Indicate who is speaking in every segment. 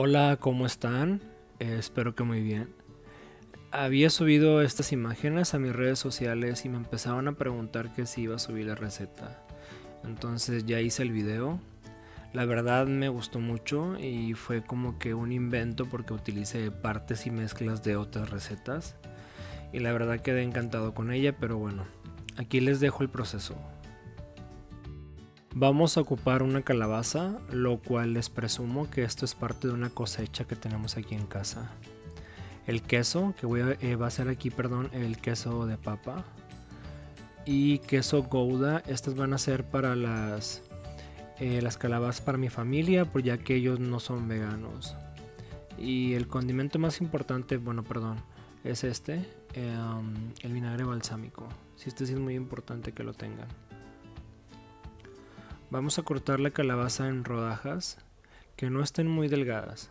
Speaker 1: Hola, ¿cómo están? Eh, espero que muy bien. Había subido estas imágenes a mis redes sociales y me empezaron a preguntar que si iba a subir la receta. Entonces ya hice el video. La verdad me gustó mucho y fue como que un invento porque utilicé partes y mezclas de otras recetas. Y la verdad quedé encantado con ella, pero bueno, aquí les dejo el proceso. Vamos a ocupar una calabaza, lo cual les presumo que esto es parte de una cosecha que tenemos aquí en casa. El queso, que voy a, eh, va a ser aquí, perdón, el queso de papa. Y queso gouda, estas van a ser para las, eh, las calabazas para mi familia, pues ya que ellos no son veganos. Y el condimento más importante, bueno, perdón, es este, em, el vinagre balsámico. Si este sí es muy importante que lo tengan. Vamos a cortar la calabaza en rodajas que no estén muy delgadas.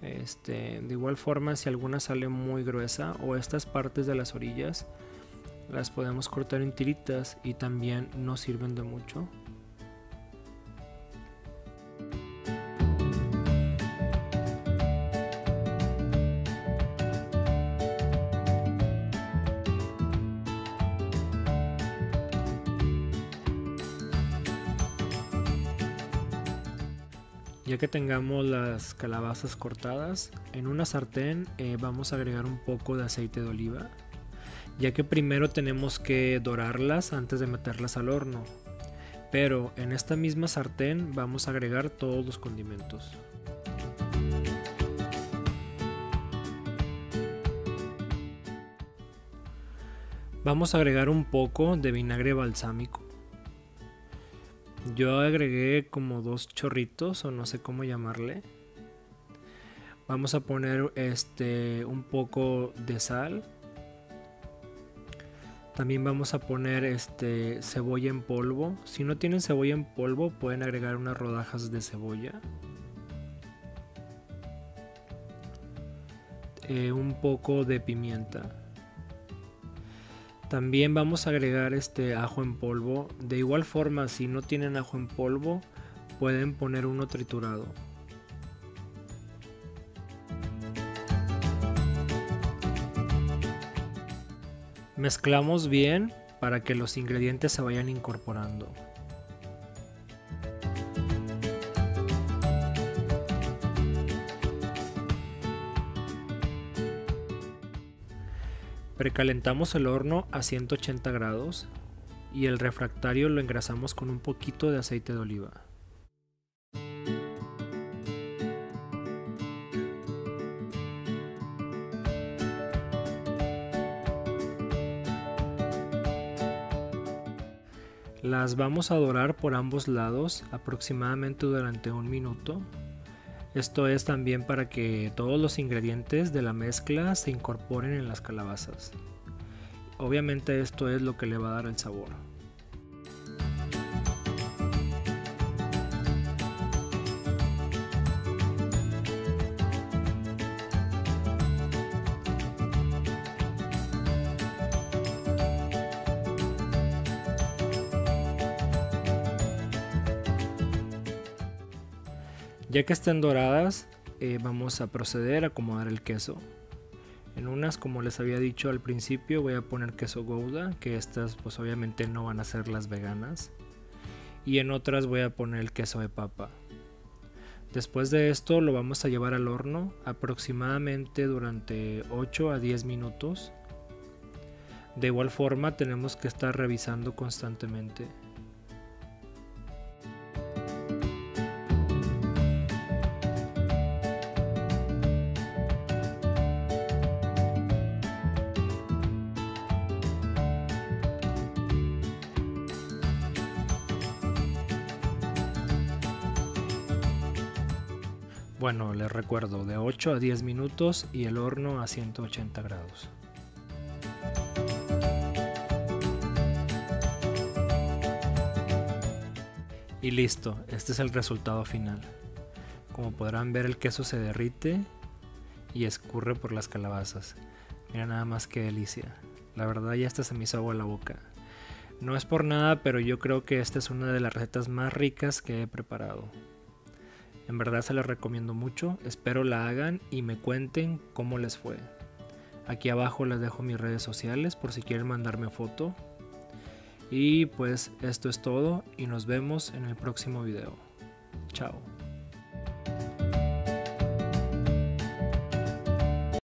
Speaker 1: Este, de igual forma, si alguna sale muy gruesa o estas partes de las orillas, las podemos cortar en tiritas y también no sirven de mucho. Ya que tengamos las calabazas cortadas, en una sartén eh, vamos a agregar un poco de aceite de oliva, ya que primero tenemos que dorarlas antes de meterlas al horno. Pero en esta misma sartén vamos a agregar todos los condimentos. Vamos a agregar un poco de vinagre balsámico yo agregué como dos chorritos o no sé cómo llamarle. Vamos a poner este un poco de sal. También vamos a poner este cebolla en polvo. Si no tienen cebolla en polvo, pueden agregar unas rodajas de cebolla. Eh, un poco de pimienta. También vamos a agregar este ajo en polvo. De igual forma, si no tienen ajo en polvo, pueden poner uno triturado. Mezclamos bien para que los ingredientes se vayan incorporando. Precalentamos el horno a 180 grados y el refractario lo engrasamos con un poquito de aceite de oliva. Las vamos a dorar por ambos lados aproximadamente durante un minuto esto es también para que todos los ingredientes de la mezcla se incorporen en las calabazas. Obviamente esto es lo que le va a dar el sabor. Ya que estén doradas, eh, vamos a proceder a acomodar el queso. En unas, como les había dicho al principio, voy a poner queso gouda, que estas pues obviamente no van a ser las veganas. Y en otras voy a poner el queso de papa. Después de esto lo vamos a llevar al horno aproximadamente durante 8 a 10 minutos. De igual forma tenemos que estar revisando constantemente. Bueno, les recuerdo, de 8 a 10 minutos y el horno a 180 grados. Y listo, este es el resultado final. Como podrán ver el queso se derrite y escurre por las calabazas. Mira nada más que delicia. La verdad ya hasta se me hizo agua la boca. No es por nada, pero yo creo que esta es una de las recetas más ricas que he preparado. En verdad se les recomiendo mucho, espero la hagan y me cuenten cómo les fue. Aquí abajo les dejo mis redes sociales por si quieren mandarme foto. Y pues esto es todo y nos vemos en el próximo video. Chao.